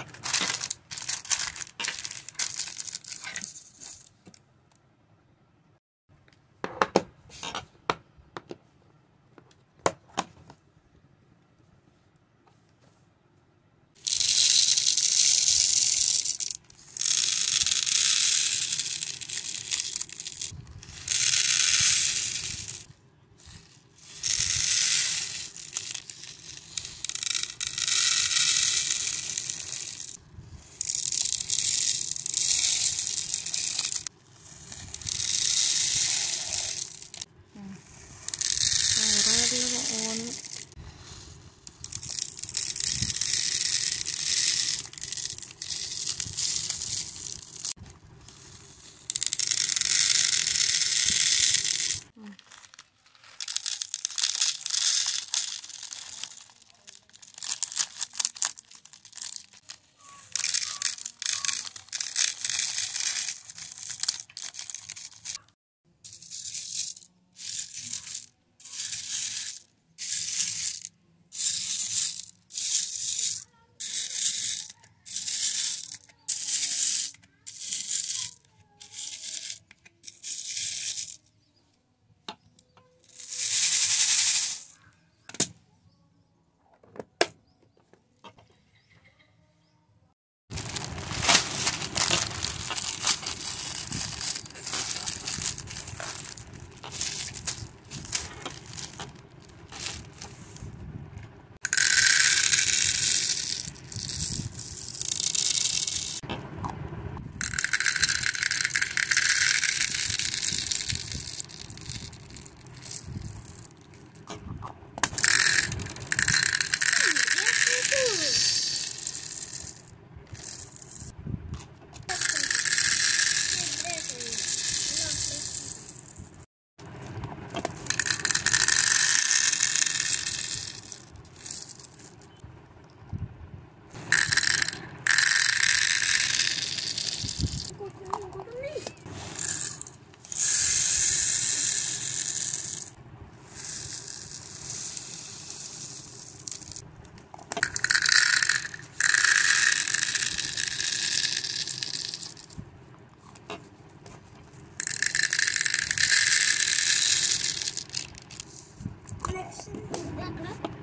した。Look, look.